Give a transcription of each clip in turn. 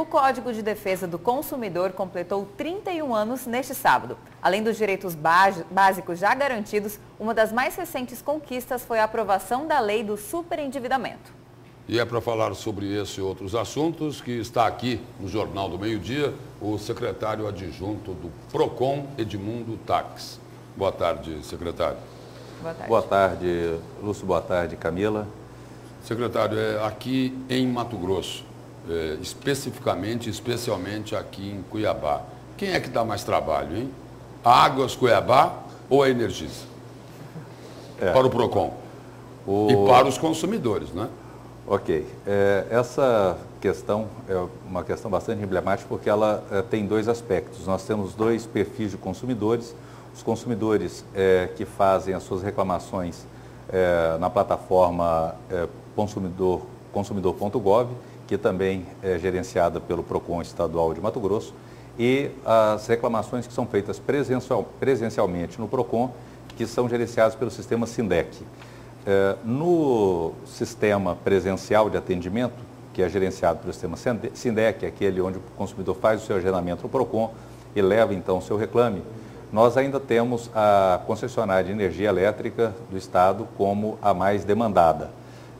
O Código de Defesa do Consumidor completou 31 anos neste sábado. Além dos direitos básicos já garantidos, uma das mais recentes conquistas foi a aprovação da lei do superendividamento. E é para falar sobre esse e outros assuntos que está aqui no Jornal do Meio Dia o secretário adjunto do PROCON, Edmundo Tax. Boa tarde, secretário. Boa tarde. Boa tarde, Lúcio. Boa tarde, Camila. Secretário, é aqui em Mato Grosso, é, especificamente, especialmente aqui em Cuiabá, quem é que dá mais trabalho, hein? A Águas Cuiabá ou a Energisa? É. Para o PROCON. O... E para os consumidores, né? Ok. É, essa questão é uma questão bastante emblemática porque ela é, tem dois aspectos. Nós temos dois perfis de consumidores. Os consumidores é, que fazem as suas reclamações é, na plataforma consumidor, consumidor.gov, que também é gerenciada pelo PROCON estadual de Mato Grosso, e as reclamações que são feitas presencial, presencialmente no PROCON, que são gerenciadas pelo sistema SINDEC. É, no sistema presencial de atendimento, que é gerenciado pelo sistema SINDEC, aquele onde o consumidor faz o seu agendamento no PROCON e leva então o seu reclame, nós ainda temos a concessionária de energia elétrica do Estado como a mais demandada.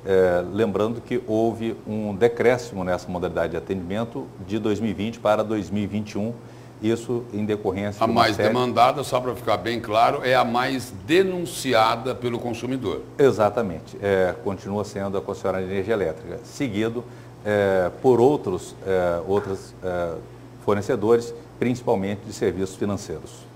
É, lembrando que houve um decréscimo nessa modalidade de atendimento de 2020 para 2021 isso em decorrência A de mais série... demandada, só para ficar bem claro, é a mais denunciada pelo consumidor. Exatamente. É, continua sendo a concessionária de energia elétrica, seguido é, por outros, é, outros é, fornecedores, principalmente de serviços financeiros.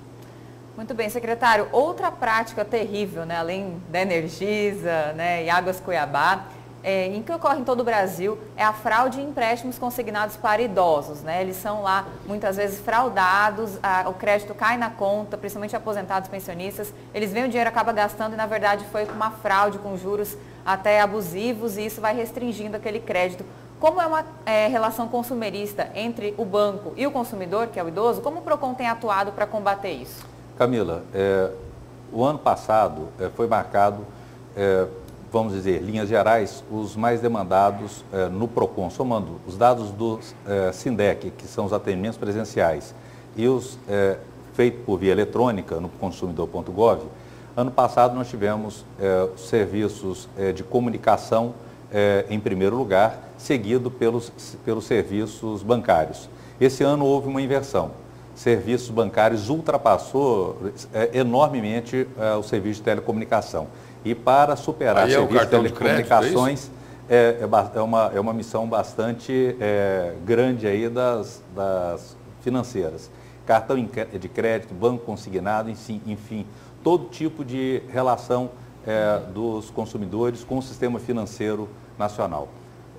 Muito bem, secretário. Outra prática terrível, né, além da Energisa né, e Águas Cuiabá, é, em que ocorre em todo o Brasil é a fraude em empréstimos consignados para idosos. Né? Eles são lá muitas vezes fraudados, a, o crédito cai na conta, principalmente aposentados, pensionistas. Eles veem o dinheiro, acaba gastando e na verdade foi uma fraude com juros até abusivos e isso vai restringindo aquele crédito. Como é uma é, relação consumerista entre o banco e o consumidor, que é o idoso, como o PROCON tem atuado para combater isso? Camila, é, o ano passado é, foi marcado é, vamos dizer, linhas gerais, os mais demandados eh, no PROCON, somando os dados do eh, SINDEC, que são os atendimentos presenciais, e os eh, feitos por via eletrônica no consumidor.gov, ano passado nós tivemos serviços de comunicação em primeiro lugar, seguido pelos, pelos serviços bancários. Esse ano houve uma inversão. Serviços bancários ultrapassou enormemente o serviço de telecomunicação. E para superar Aí é serviços de telecomunicações, é, é, é, uma, é uma missão bastante é, grande aí das, das financeiras. Cartão de crédito, banco consignado, enfim, enfim todo tipo de relação é, dos consumidores com o sistema financeiro nacional.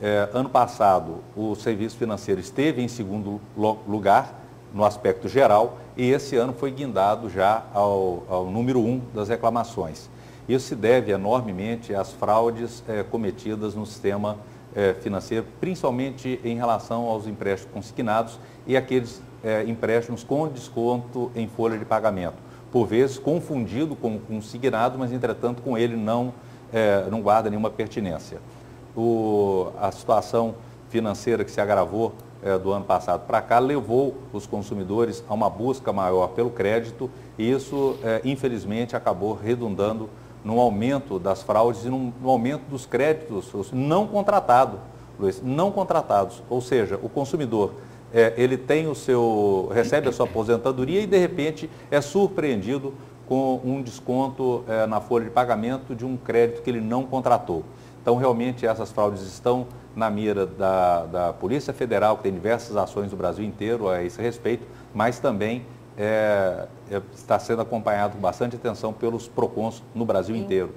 É, ano passado, o serviço financeiro esteve em segundo lugar no aspecto geral e esse ano foi guindado já ao, ao número um das reclamações. Isso se deve enormemente às fraudes é, cometidas no sistema é, financeiro, principalmente em relação aos empréstimos consignados e aqueles é, empréstimos com desconto em folha de pagamento. Por vezes confundido com consignado, mas entretanto com ele não, não guarda nenhuma pertinência. O, a situação financeira que se agravou do ano passado para cá levou os consumidores a uma busca maior pelo crédito e isso, infelizmente, acabou redundando no aumento das fraudes e no aumento dos créditos não contratados, Luiz, não contratados. Ou seja, o consumidor é, ele tem o seu, recebe a sua aposentadoria e de repente é surpreendido com um desconto é, na folha de pagamento de um crédito que ele não contratou. Então, realmente, essas fraudes estão na mira da, da Polícia Federal, que tem diversas ações no Brasil inteiro a esse respeito, mas também é, é, está sendo acompanhado com bastante atenção pelos PROCONs no Brasil Sim. inteiro.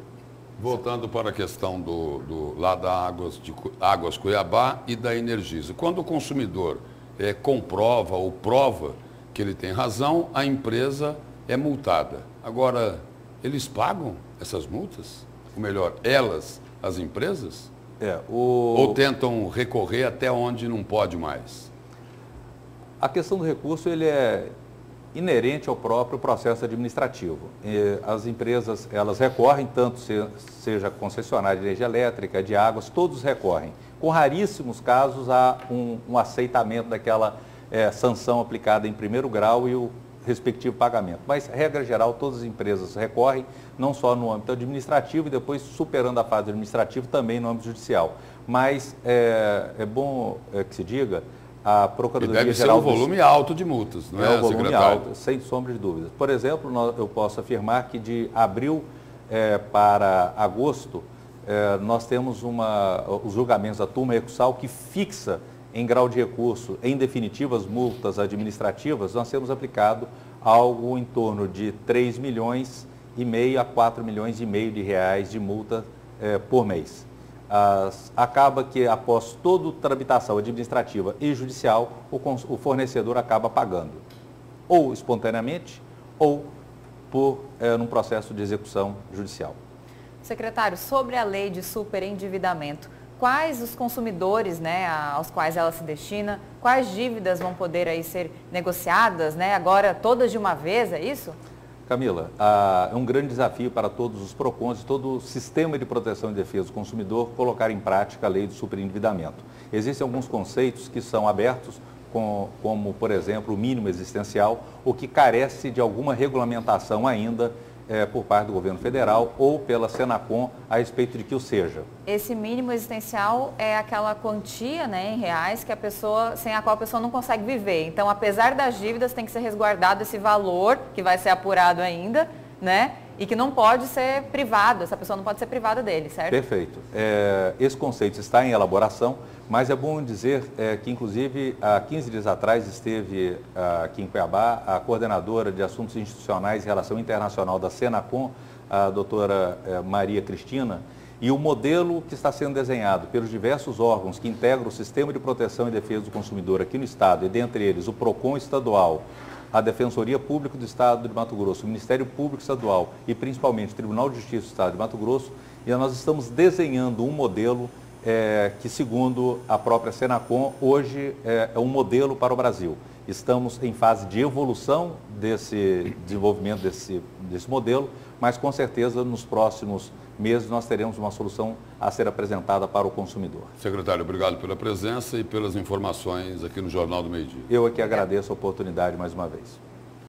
Voltando para a questão do, do, lá da Águas, de, Águas Cuiabá e da Energisa. Quando o consumidor é, comprova ou prova que ele tem razão, a empresa é multada. Agora, eles pagam essas multas? Ou melhor, elas, as empresas? É, o... Ou tentam recorrer até onde não pode mais? A questão do recurso ele é inerente ao próprio processo administrativo. E as empresas, elas recorrem, tanto se, seja concessionária de energia elétrica, de águas, todos recorrem. Com raríssimos casos há um, um aceitamento daquela é, sanção aplicada em primeiro grau e o respectivo pagamento. Mas, regra geral, todas as empresas recorrem, não só no âmbito administrativo e depois, superando a fase administrativa, também no âmbito judicial. Mas é, é bom é, que se diga, a Procuradoria e deve Geral... ser um volume alto de multas, não é, É um volume secretário? alto, sem sombra de dúvidas. Por exemplo, eu posso afirmar que de abril é, para agosto, é, nós temos uma, os julgamentos da turma recursal que fixa em grau de recurso, em definitivas multas administrativas, nós temos aplicado algo em torno de 3 milhões e meio a 4 milhões e meio de reais de multa eh, por mês. As, acaba que após toda tramitação administrativa e judicial, o, o fornecedor acaba pagando, ou espontaneamente, ou por eh, num processo de execução judicial. Secretário, sobre a lei de superendividamento, quais os consumidores né, aos quais ela se destina, quais dívidas vão poder aí ser negociadas, né, agora todas de uma vez, é isso? Camila, é um grande desafio para todos os PROCONs e todo o sistema de proteção e defesa do consumidor colocar em prática a lei do superendividamento. Existem alguns conceitos que são abertos, com, como, por exemplo, o mínimo existencial, o que carece de alguma regulamentação ainda é, por parte do governo federal ou pela Senacom a respeito de que o seja. Esse mínimo existencial é aquela quantia né, em reais que a pessoa, sem a qual a pessoa não consegue viver. Então, apesar das dívidas, tem que ser resguardado esse valor, que vai ser apurado ainda, né? E que não pode ser privado, essa pessoa não pode ser privada dele, certo? Perfeito. É, esse conceito está em elaboração, mas é bom dizer é, que, inclusive, há 15 dias atrás esteve aqui em Cuiabá a coordenadora de assuntos institucionais e relação internacional da Senacom, a doutora é, Maria Cristina, e o modelo que está sendo desenhado pelos diversos órgãos que integram o sistema de proteção e defesa do consumidor aqui no Estado, e dentre eles o PROCON estadual, a Defensoria Pública do Estado de Mato Grosso, o Ministério Público Estadual e principalmente o Tribunal de Justiça do Estado de Mato Grosso, e nós estamos desenhando um modelo é, que, segundo a própria Senacom, hoje é, é um modelo para o Brasil. Estamos em fase de evolução desse desenvolvimento desse, desse modelo, mas com certeza nos próximos meses nós teremos uma solução a ser apresentada para o consumidor. Secretário, obrigado pela presença e pelas informações aqui no Jornal do Meio Dia. Eu aqui agradeço a oportunidade mais uma vez.